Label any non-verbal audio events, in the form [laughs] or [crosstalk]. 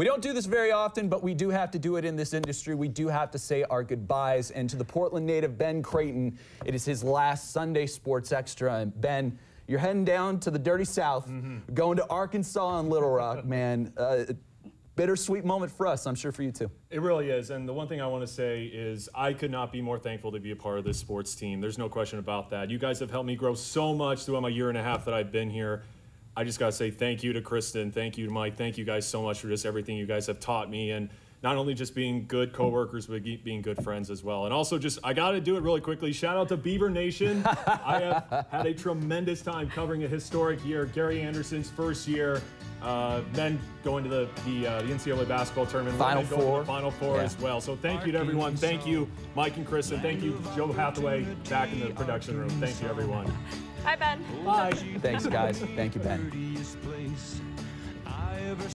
We don't do this very often, but we do have to do it in this industry. We do have to say our goodbyes. And to the Portland native Ben Creighton, it is his last Sunday Sports Extra. And Ben, you're heading down to the dirty South, Mm-hmm. going to Arkansas and Little Rock, [laughs] man. Uh, bittersweet moment for us, I'm sure for you too. It really is. And the one thing I want to say is I could not be more thankful to be a part of this sports team. There's no question about that. You guys have helped me grow so much throughout my year and a half that I've been here. I just got to say thank you to Kristen. Thank you to Mike. Thank you guys so much for just everything you guys have taught me. And not only just being good coworkers, but being good friends as well. And also, just I got to do it really quickly. Shout out to Beaver Nation. [laughs] I have had a tremendous time covering a historic year. Gary Anderson's first year, uh, men going to the the, uh, the NCAA basketball tournament, Final women going to Four. the Final Four Yeah. as well. So thank you to everyone. Thank you, Mike and Chris, and thank you, Joe Hathaway, back in the production room. Thank you, everyone. Bye, Ben. Bye. Thanks, guys. Thank you, Ben. dirtiest place